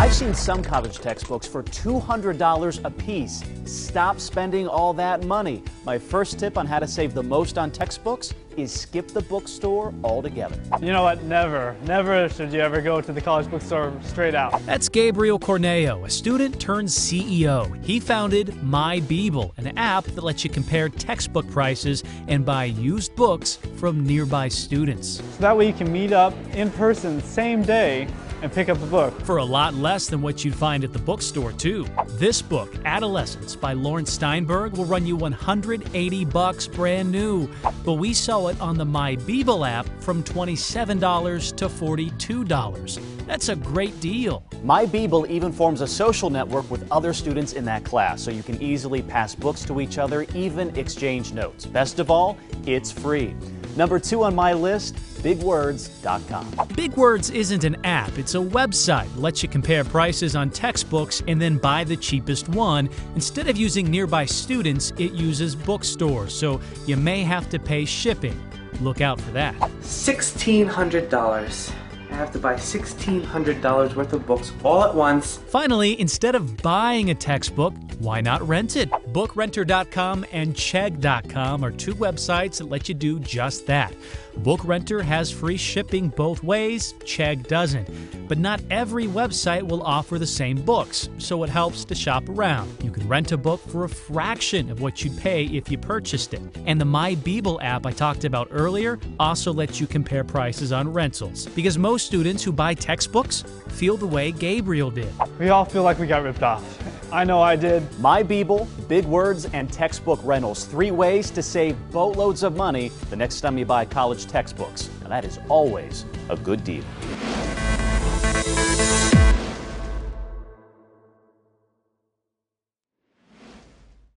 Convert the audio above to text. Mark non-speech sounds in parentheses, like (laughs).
I've seen some college textbooks for $200 a piece. Stop spending all that money. My first tip on how to save the most on textbooks is skip the bookstore altogether. You know what? Never, never should you ever go to the college bookstore straight out. That's Gabriel Corneo, a student turned CEO. He founded MyBeeble, an app that lets you compare textbook prices and buy used books from nearby students. So that way you can meet up in person same day and pick up a book. For a lot less than what you'd find at the bookstore, too. This book, Adolescence by Laurence Steinberg, will run you 180 bucks brand new. But we saw it on the MyBeeble app from $27 to $42. That's a great deal. MyBeeble even forms a social network with other students in that class, so you can easily pass books to each other, even exchange notes. Best of all, it's free. Number two on my list, bigwords.com. Big Words isn't an app, it's a website. It lets you compare prices on textbooks and then buy the cheapest one. Instead of using nearby students, it uses bookstores, so you may have to pay shipping. Look out for that. $1,600. I have to buy $1,600 worth of books all at once. Finally, instead of buying a textbook, why not rent it? BookRenter.com and Chegg.com are two websites that let you do just that. BookRenter has free shipping both ways, Chegg doesn't. But not every website will offer the same books, so it helps to shop around. You can rent a book for a fraction of what you'd pay if you purchased it. And the MyBeeble app I talked about earlier also lets you compare prices on rentals, because most students who buy textbooks feel the way Gabriel did. We all feel like we got ripped off. (laughs) I know I did. My Beeble, Big Words, and Textbook Rentals. Three ways to save boatloads of money the next time you buy college textbooks. And that is always a good deal.